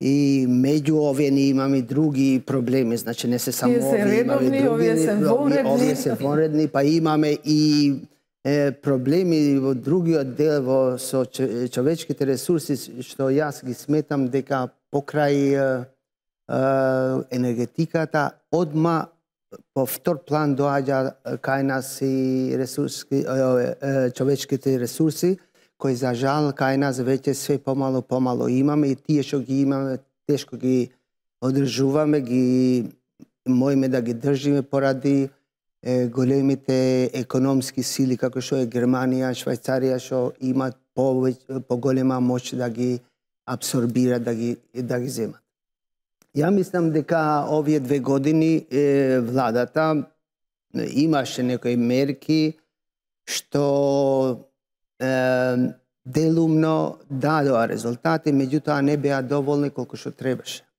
И меѓу овие ние имаме и други проблеми, значи не се само Тие се овие, имаме редовни, други, овие се вонредни. Овие се вонредни, па имаме и е, проблеми во другиот дел во со човечките ресурси што јас ги сметам дека покрај е, е, енергетиката одма по втор план доаѓа кај нас и ресурски, е, е, човечките ресурси кои за жал кај нас веќе све помало помало имаме и тие што ги имаме тешко ги одржуваме, ги моиме да ги држиме поради е, големите економски сили како што е Германија, Швајцарија што имаат повеќе поголема моќ да ги абсорбира, да ги да ги земат. Ја мислам дека овие две години е, владата имаше некои мерки што делумно дадоа резултати, меѓутоа не беа доволни колку што требаше.